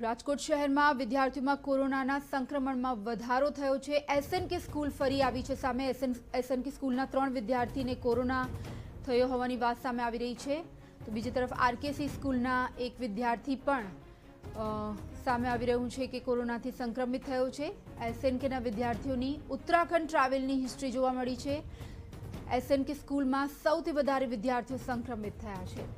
રાજકોટ શહેરમાં વિદ્યાર્થીઓમાં કોરોનાના સંક્રમણમાં વધારો થયો છે. એસએનકે સ્કૂલ ફરી આવી છે સામે. એસએન એસએનકે સ્કૂલના ત્રણ વિદ્યાર્થીને કોરોના થયો હોવાની વાત સામે આવી રહી છે. તો બીજી તરફ આરકેસી સ્કૂલના એક વિદ્યાર્થી પણ સામે આવી રહ્યું છે કે કોરોનાથી સંક્રમિત થયો છે. એસએનકેના વિદ્યાર્થીઓની ઉત્તરાખંડ ટ્રાવેલની હિસ્ટ્રી જોવા મળી છે. એસએનકે સ્કૂલમાં સૌથી વધારે વિદ્યાર્થીઓ સંક્રમિત થયા છે.